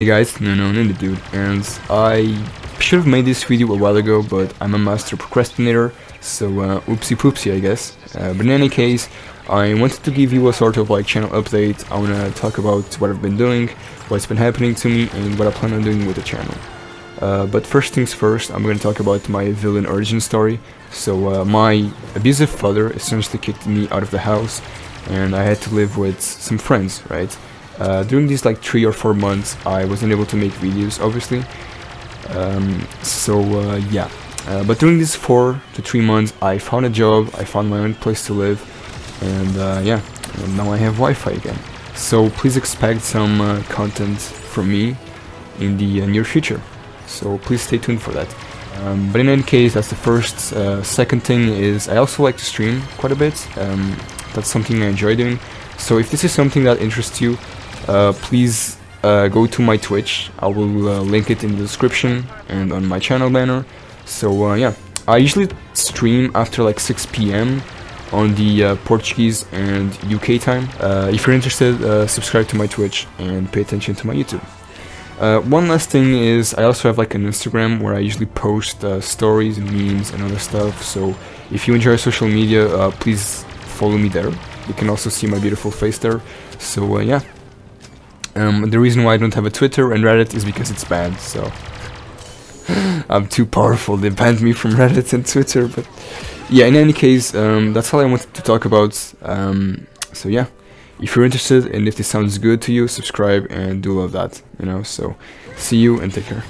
Hey guys, Nuno the Dude, and I should have made this video a while ago, but I'm a master procrastinator, so uh, oopsie poopsie I guess. Uh, but in any case, I wanted to give you a sort of like channel update, I wanna talk about what I've been doing, what's been happening to me, and what I plan on doing with the channel. Uh, but first things first, I'm gonna talk about my villain origin story. So uh, my abusive father essentially kicked me out of the house, and I had to live with some friends, right? Uh, during these like three or four months, I wasn't able to make videos, obviously. Um, so uh, yeah, uh, but during these four to three months, I found a job, I found my own place to live, and uh, yeah, and now I have Wi-Fi again. So please expect some uh, content from me in the uh, near future. So please stay tuned for that. Um, but in any case, that's the first. second thing is I also like to stream quite a bit. Um, that's something I enjoy doing. So if this is something that interests you, uh, please uh, go to my Twitch. I will uh, link it in the description and on my channel banner. So yeah, I usually stream after like 6 p.m. on the Portuguese and UK time. if you're interested, subscribe to my Twitch and pay attention to my YouTube. Uh, one last thing is I also have like an Instagram where I usually post uh, stories and memes and other stuff. So if you enjoy social media, uh, please follow me there. You can also see my beautiful face there. So yeah, um, the reason why I don't have a Twitter and Reddit is because it's banned, so... I'm too powerful, they banned me from Reddit and Twitter, but... Yeah, in any case, um, that's all I wanted to talk about. Um, so yeah, if you're interested and if this sounds good to you, subscribe and do all of that, you know, so see you and take care.